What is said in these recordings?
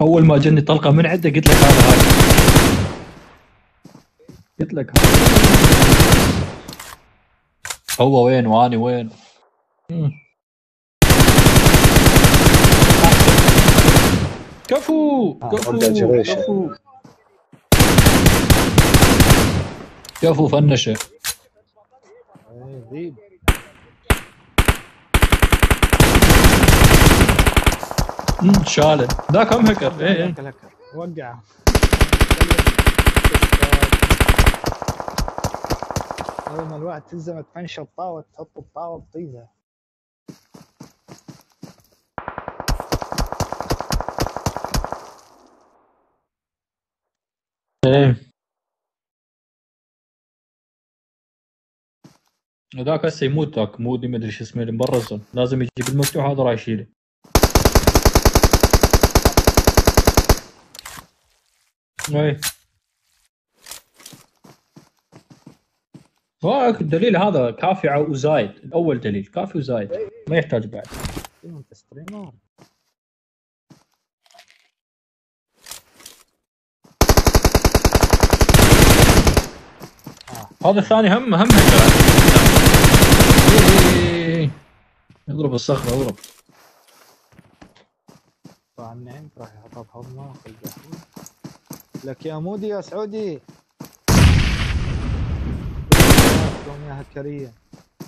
أول ما جني طلقة من عنده قلت لك هذا هاي. قلت لك هذا. هو وين وأني وين. كفو! آه، كفو. كفو! كفو فنشة. ذيب شالة. ذاك هم هكر إيه إيه. هكر وقعه أول ما الواحد تلزم تفنش الطاوة تحط الطاوة بطيزة إيه. ذاك هسه يموت ذاك. مودي ما أدري شو اسمه اللي برا الزون لازم يجيب المفتوح هذا راح يشيله. هو الدليل هذا كافي وزايد. الأول دليل كافي وزايد. ما يحتاج بعد. هذا الثاني هم هم إيه. اضرب الصخرة اضرب. طبعا النعيم راح يحطها بحضنه لك يا مودي يا سعودي. يا هكرية.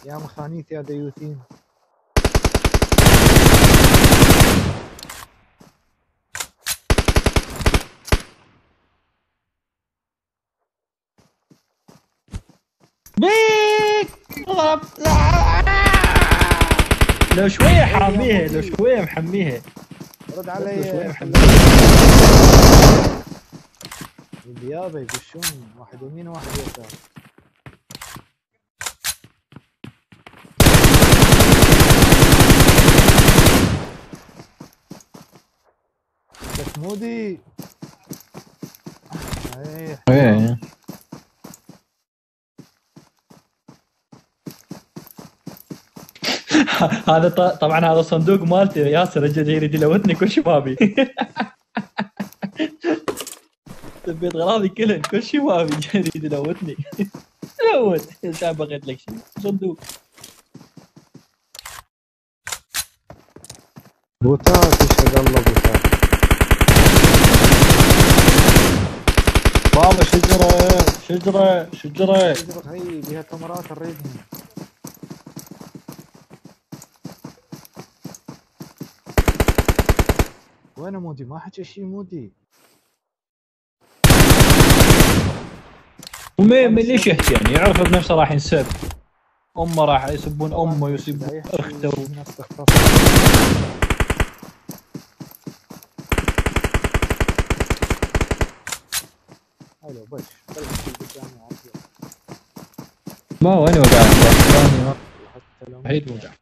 يا مخانيث يا ديوثين. بيك! اضرب لو شوية حاميها لو شوية محميها رد شوية علي محمد. الديابة يقشون واحد يمين وواحد يسار. لك مودي. إيه. هذا ط- طبعا هذا صندوق مالتي ياسر اجى يريد يلوثني كل شبابي البيت غراضي كلهن كل شبابي يريد يلوثني لوث انت بغيت لك شيء. صندوق. بوتات يشهد الله بوتات. بابا شجرة شجرة شجرة. تجرب هي بها كاميرات نريدهم وين مودي ما حكى شيء مودي. ومي من ليش يحكي يعني يعرف بنفسه راح ينسب. أمه راح يسبون أمه يحكي أخته. حلو بش. ما وين وقع الثاني حتى لو